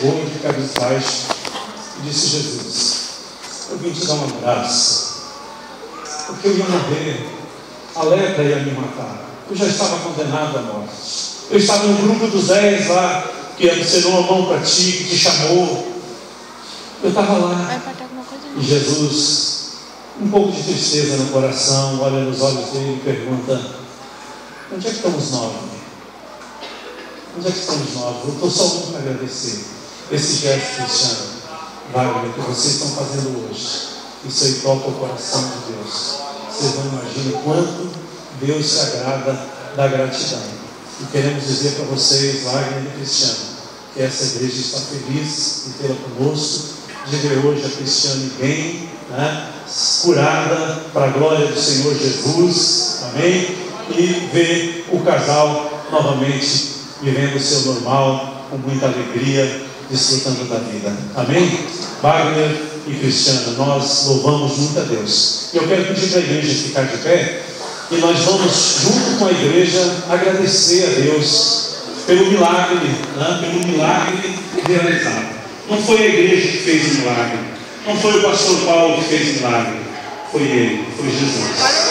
chegou de cabeça baixa e disse: Jesus, eu vim te dar um abraço, porque eu ia morrer, a lepra ia me matar, eu já estava condenado à morte. Eu estava no grupo dos dez lá, que acenou a mão para ti, que te chamou. Eu estava lá. E Jesus, um pouco de tristeza no coração, olha nos olhos dele e pergunta: Onde é que estamos nós? Onde é que estamos nós? Eu estou só muito para agradecer esse gesto cristiano, Wagner, que vocês estão fazendo hoje. Isso aí toca o coração de Deus. Vocês não imaginam quanto Deus se agrada da gratidão. E queremos dizer para vocês, Wagner e Cristiano, que essa igreja está feliz em tê-la conosco, de ver hoje a Cristiane bem, né, curada para a glória do Senhor Jesus, amém? E ver o casal novamente vivendo o seu normal, com muita alegria, desfrutando da vida, amém? Wagner e Cristiano, nós louvamos muito a Deus. Eu quero pedir para a igreja ficar de pé e nós vamos, junto com a igreja, agradecer a Deus pelo milagre, né? pelo milagre realizado. Não foi a igreja que fez o milagre, não foi o pastor Paulo que fez o milagre, foi ele, foi Jesus.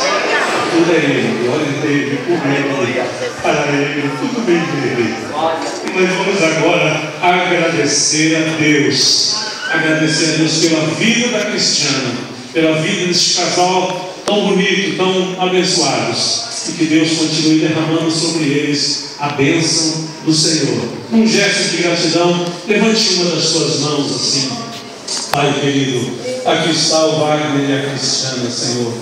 Tudo é ele, glória dele, por ele, para ele, tudo bem dele. Nós vamos agora agradecer a Deus, agradecer a Deus pela vida da cristiana, pela vida desse casal tão bonito, tão abençoados. E que Deus continue derramando sobre eles a bênção do Senhor. Um gesto de gratidão, levante uma das suas mãos assim. Pai querido, aqui está o Wagner e a Cristiana, Senhor.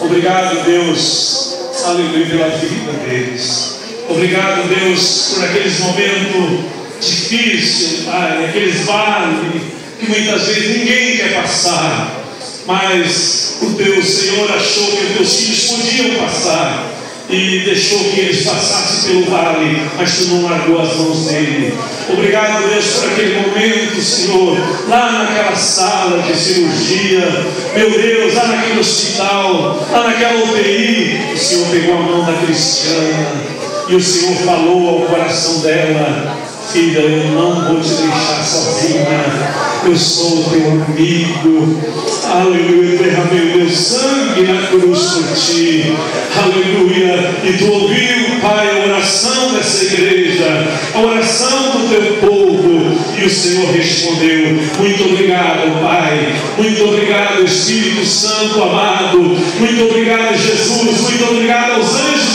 Obrigado, Deus, aleluia, pela vida deles. Obrigado, Deus, por aqueles momentos difíceis, Pai, aqueles vales que muitas vezes ninguém quer passar. Mas o teu Senhor achou que os teus filhos podiam passar e deixou que eles passassem pelo vale, mas tu não largou as mãos dele. Obrigado, Deus, por aquele momento, Senhor, lá naquela sala de cirurgia, meu Deus, lá naquele hospital, lá naquela UTI, o Senhor pegou a mão da cristiana e o Senhor falou ao coração dela: Filha, eu não vou te deixar sozinha eu sou teu amigo. Aleluia, derramei o meu sangue na cruz por ti. Aleluia. E tu ouviu, Pai, a oração dessa igreja, a oração do teu povo. E o Senhor respondeu: Muito obrigado, Pai. Muito obrigado, Espírito Santo amado. Muito obrigado, Jesus. Muito obrigado aos anjos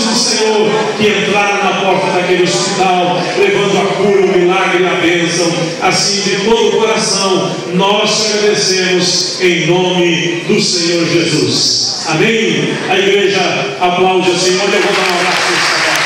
Senhor que entraram na porta daquele hospital, levando a cura, o milagre e a bênção. Assim, de todo o coração nós te agradecemos em nome do Senhor Jesus. Amém? A igreja aplaude o Senhor. Eu vou dar um abraço.